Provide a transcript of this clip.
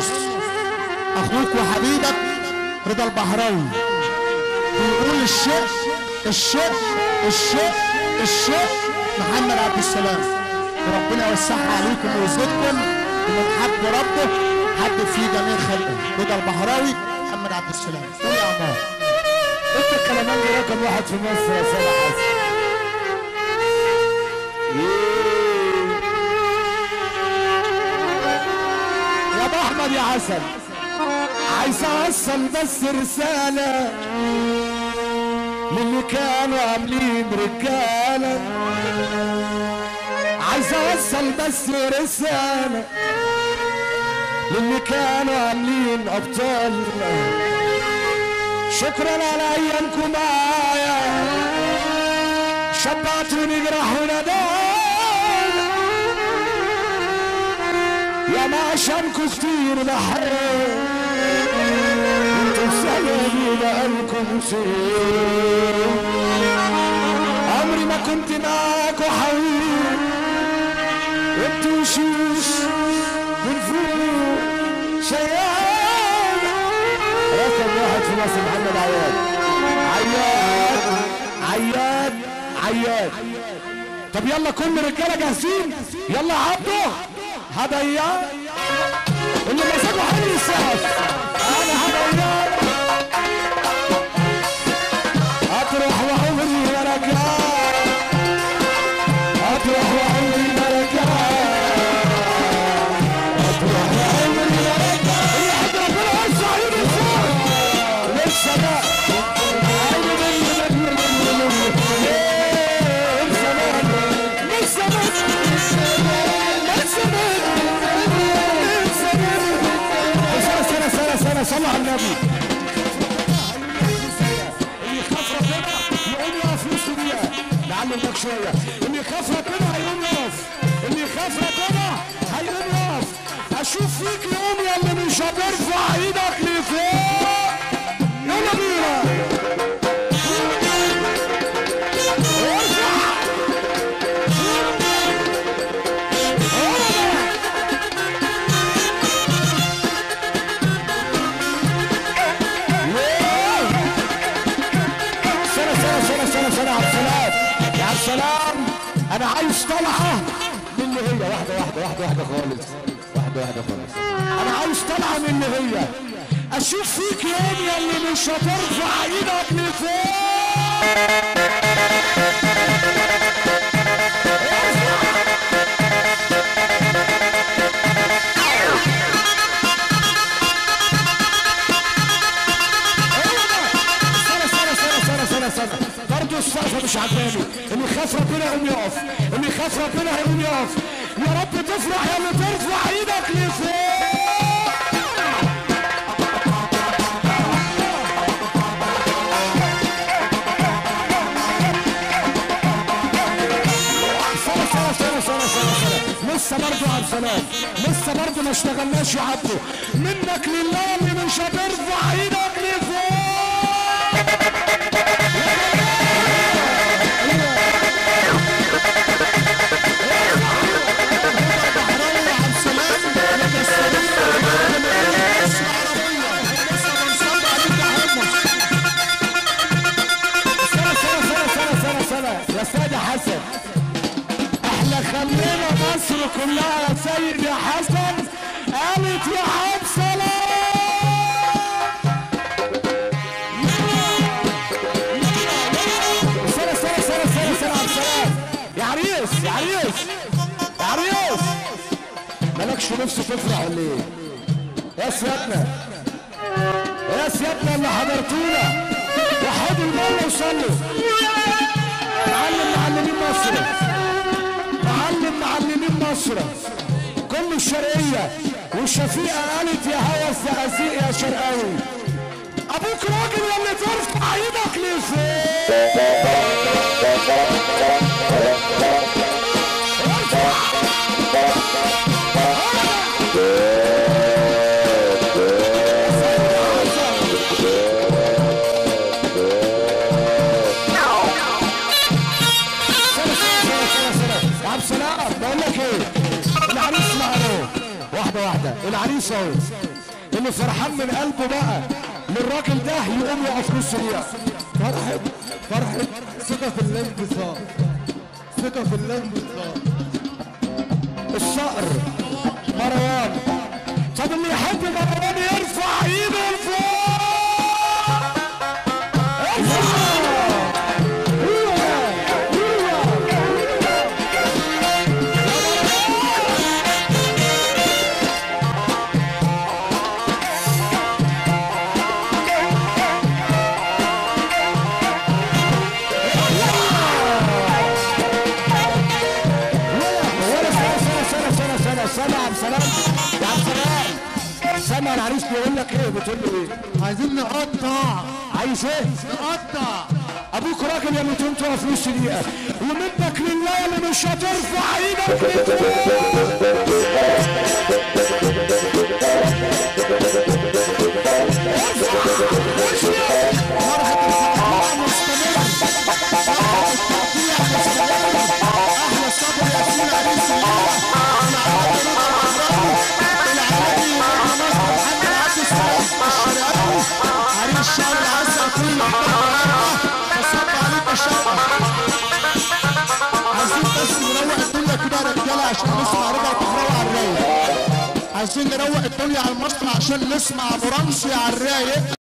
حمص أخوك وحبيبك رضا البحراوي. بيقول الشيء الشيء الشيء الشيء. محمد عبد السلام. وربنا يوسعها عليكم ويزيدكم ومن حب ربه حب فيه جميع خلقه. رضا البحراوي محمد عبد السلام. قول يا عمار إنت الكلامانجي رقم واحد في مصر يا سيدي. ابو احمد يا عسل عايز اوصل بس رسالة للي كانوا عاملين رجالة. عايز اوصل بس رسالة للي كانوا عاملين أبطال. شكرا على أيامكم معايا. شبعتوني جراح وندايا بحرق أنتوا سلامي بقالكم سنين عمري ما كنت معاكوا حبيب أنتوا وشوش من فوق شيال رقم واحد في مصر محمد عياد. عياد عياد عياد. طب يلا كل رجالة جاهزين؟ يلا عبده هديان اللي مزاجه حلو يسقف نعلم لك شوية اللي يخاف ربنا هيقوم يقف اللي يخاف ربنا هيقوم يقف أشوف فيك يوم يا اللي مش هترفع عايز طلعة. من اللي هي واحدة واحدة واحدة واحدة خالص. واحدة واحدة خالص. أنا عايز طلعة من اللي هي. أشوف فيك يوم يا اللي مش هترفع إيدك لفوق. مش عجباني. اللي يخاف ربنا يقوم يقف. اللي يخاف ربنا هيقوم يقف. يا رب تفرح يا اللي ترفع إيدك لفوق. لسه برضه السلام لسه برضه ما اشتغلناش يا عبده منك لله اللي مش هترفع إيدك لفوق. حسن إحنا خلينا مصر كلها يا سيد يا حسن قالت يا عبد سلام سنة سنة سنة سنة سنة عبد السلام يا عريس يا عريس يا عريس مالكش نفس تفرح ولا إيه؟ يا سيادنا يا سيادنا اللي حضرتونا وحدوا المولى وصلوا الشرقية والشفيقة قالت يا هوا الزقازيق يا شرقاوي أبوك راجل لك إيه العريس أهو. اللي فرحان من قلبه بقى للراجل ده يقوم يقف نص دقيقه فرحة فرحة. ثقة في الانتصار ثقة في الانتصار الصقر مروان طب اللي يحب مروان يرفع إيده لفوق سامع العريس بيقول لك إيه؟ بتقول له إيه؟ عايزين نقطع. عايز إيه؟ نقطع. أبوك راجل يا ميتون تقف نص دقيقة. ومنك لله اللي مش هترفع إيدك لفوق عايزين نروق الدنيا على المسرح عشان نسمع ابو رمزي على الرايق.